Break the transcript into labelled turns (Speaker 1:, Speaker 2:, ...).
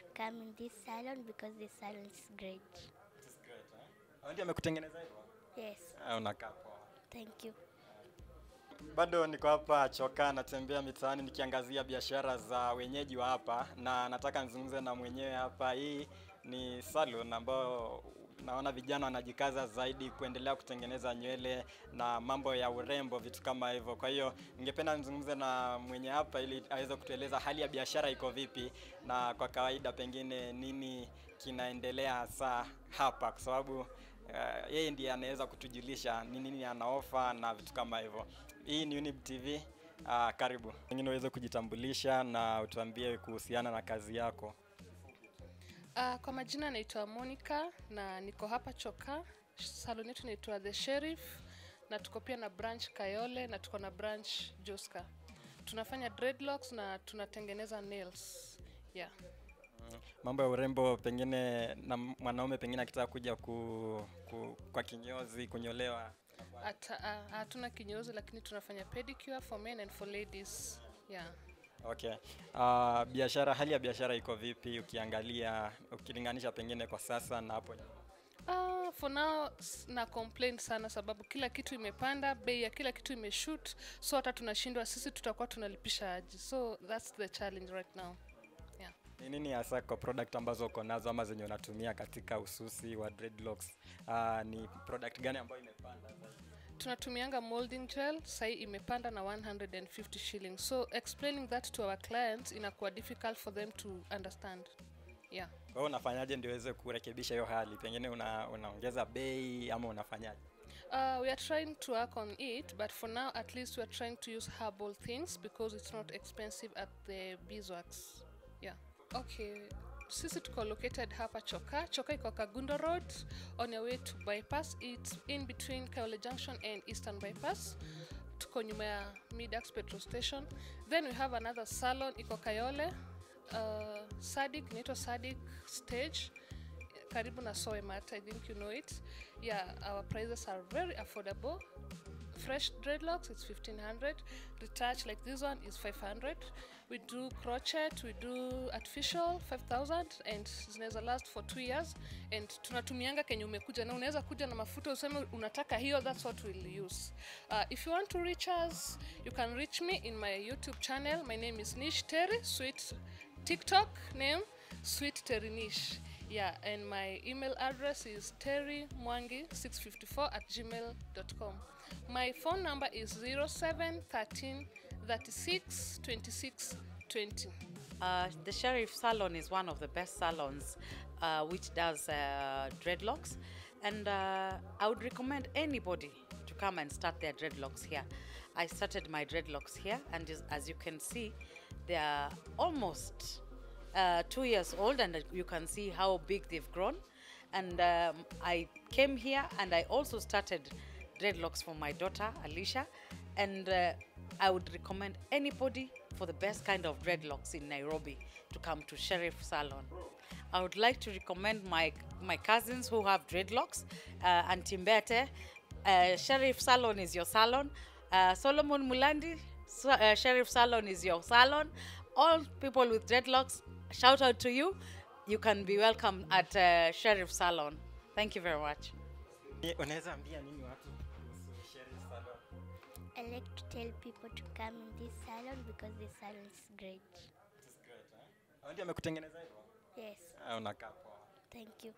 Speaker 1: to come in this salon because this salon is great.
Speaker 2: Au Ndio amekutengeneza hivyo?
Speaker 1: Yes,
Speaker 2: Ah, Unakaa poa.
Speaker 1: thank you.
Speaker 2: Bado niko hapa Chokaa, natembea mitaani nikiangazia biashara za wenyeji wa hapa, na nataka nizungumze na mwenyewe hapa. Hii ni salon ambayo naona vijana wanajikaza zaidi kuendelea kutengeneza nywele na mambo ya urembo, vitu kama hivyo. Kwa hiyo ningependa nizungumze na mwenye hapa ili aweze kutueleza hali ya biashara iko vipi, na kwa kawaida pengine nini kinaendelea hasa hapa, kwa sababu uh, yeye ndiye anaweza kutujulisha ni nini anaofa na vitu kama hivyo. Hii ni Unib TV. Uh, karibu. Pengine uweze kujitambulisha na utuambie kuhusiana na kazi yako.
Speaker 3: Uh, kwa majina naitwa Monica na niko hapa Choka. Salon yetu inaitwa The Sheriff na tuko pia na branch Kayole na tuko na branch Joska. Tunafanya dreadlocks na tunatengeneza nails. Yeah.
Speaker 2: Mambo ya urembo, pengine na mwanaume pengine akitaka kuja ku, ku, kwa kinyozi kunyolewa.
Speaker 3: Hatuna uh, Hatuna kinyozi lakini tunafanya pedicure for men and for ladies. Yeah.
Speaker 2: Okay. Uh, biashara, hali ya biashara iko vipi ukiangalia ukilinganisha pengine kwa sasa na hapo nyuma?
Speaker 3: Uh, for now na complain sana sababu kila kitu imepanda, bei ya kila kitu imeshoot, so hata tunashindwa sisi tutakuwa tunalipisha aji, So that's the challenge right now. Yeah.
Speaker 2: Ni nini hasa kwa product ambazo uko nazo ama zenye unatumia katika ususi wa dreadlocks? Uh, ni product gani ambayo imepanda zaidi?
Speaker 3: Tunatumianga molding gel sai imepanda na 150 shilling so explaining that to our clients inakuwa difficult for them to understand. Yeah.
Speaker 2: Kwa hiyo unafanyaje ndio uweze kurekebisha hiyo hali? Pengine una, unaongeza bei ama unafanyaje?
Speaker 3: uh, we are trying to work on it but for now at least we are trying to use herbal things because it's not expensive at the beeswax. Yeah. Okay sisi tuko located hapa choka choka iko kagundo road on your way to bypass. It's in between Kaole junction and eastern bypass. Tuko nyuma ya midax petrol station. Then we have another salon iko kayole uh, sadik inaitwa sadik stage karibu na soemat i think you know it. Yeah our prices are very affordable fresh dreadlocks it's 1500 retouch like this one is 500 we do crochet we do artificial 5000 and zinaweza last for two years. And tunatumianga kenye umekuja na unaweza kuja na mafuta useme unataka hiyo that's what we'll use. Uh, if you want to reach us you can reach me in my youtube channel. My name is nish terry sweet tiktok name sweet terry nish yeah and my email address is terry mwangi 654 at gmail.com my phone number is 0713 36 26 20
Speaker 4: Uh, the Sheriff Salon is one of the best salons uh, which does uh, dreadlocks, and uh, I would recommend anybody to come and start their dreadlocks here. I started my dreadlocks here, and as you can see, they are almost uh, two years old, and you can see how big they've grown. And um, I came here, and I also started dreadlocks for my daughter Alicia, and uh, I would recommend anybody for the best kind of dreadlocks in Nairobi to come to Sheriff Salon. I would like to recommend my my cousins who have dreadlocks, uh, and Timbete. Uh, Sheriff Salon is your salon. Uh, Solomon Mulandi, uh, Sheriff Salon is your salon. All people with dreadlocks, shout out to you. You can be welcome at uh, Sheriff Salon. Thank you very much.
Speaker 2: Unaweza ambia nini watu kuhusu Sheriff Salon?
Speaker 1: I like to tell people to come in this salon because this salon is great.
Speaker 2: Au Ndio amekutengeneza hivyo?
Speaker 1: Yes,
Speaker 2: Ah, Unakaa poa.
Speaker 1: thank you.